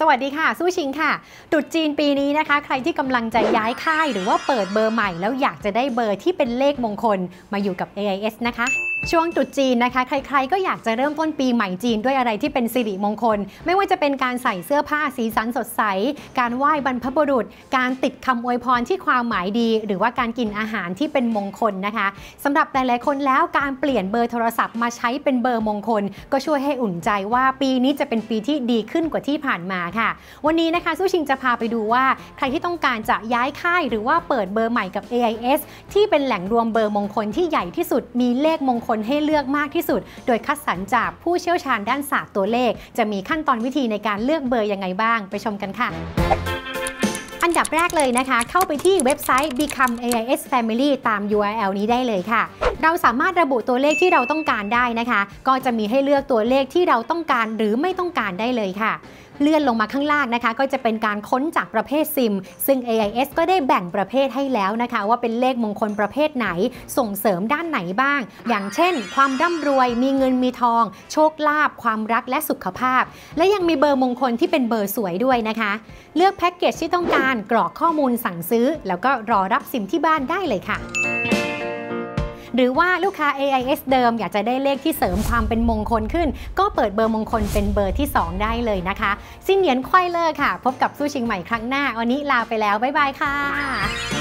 สวัสดีค่ะสู้ชิงค่ะตุดจีนปีนี้นะคะ ใครที่กำลังจะย้ายค่ายหรือว่าเปิดเบอร์ใหม่ แล้วอยากจะได้เบอร์ที่เป็นเลขมงคลมาอยู่กับ AIS นะคะ ช่วงตรุษจีนนะคะ ใครๆ ก็อยากจะเริ่มต้นปีใหม่จีนด้วยอะไรที่เป็นสิริมงคล ไม่ว่าจะเป็นการใส่เสื้อผ้าสีสันสดใส การไหว้บรรพบุรุษ การติดคำอวยพรที่ความหมายดี หรือว่าการกินอาหารที่เป็นมงคลนะคะสำหรับหลายๆคนแล้วการเปลี่ยนเบอร์โทรศัพท์มาใช้เป็นเบอร์มงคล ก็ช่วยให้อุ่นใจว่าปีนี้จะเป็นปีที่ดีขึ้นกว่าที่ผ่านมาค่ะ วันนี้นะคะสู้ชิงจะพาไปดูว่าใครที่ต้องการจะย้ายค่าย หรือว่าเปิดเบอร์ใหม่กับ AIS ที่เป็นแหล่งรวมเบอร์มงคลที่ใหญ่ที่สุดมีเลขมงคลให้เลือกมากที่สุด โดยคัดสรรจากผู้เชี่ยวชาญด้านศาสตร์ตัวเลข จะมีขั้นตอนวิธีในการเลือกเบอร์ยังไงบ้าง ไปชมกันค่ะอันดับแรกเลยนะคะ เข้าไปที่เว็บไซต์ Become AIS Family ตาม URL นี้ได้เลยค่ะ เราสามารถระบุตัวเลขที่เราต้องการได้นะคะ ก็จะมีให้เลือกตัวเลขที่เราต้องการหรือไม่ต้องการได้เลยค่ะ เลื่อนลงมาข้างล่างนะคะ ก็จะเป็นการค้นจากประเภทซิม ซึ่ง AIS ก็ได้แบ่งประเภทให้แล้วนะคะ ว่าเป็นเลขมงคลประเภทไหน ส่งเสริมด้านไหนบ้าง อย่างเช่น ความร่ำรวยมีเงินมีทอง โชคลาภความรักและสุขภาพ และยังมีเบอร์มงคลที่เป็นเบอร์สวยด้วยนะคะ เลือกแพ็กเกจที่ต้องการกรอกข้อมูลสั่งซื้อ แล้วก็รอรับซิมที่บ้านได้เลยค่ะ หรือว่าลูกค้า AIS เดิมอยากจะได้เลขที่เสริมความเป็นมงคลขึ้น ก็เปิดเบอร์มงคลเป็นเบอร์ที่ 2 ได้เลยนะคะสิ้นเหยียนควายเลอร์ค่ะ พบกับสู้ชิงใหม่ครั้งหน้า วันนี้ลาไปแล้ว บ๊ายบายค่ะ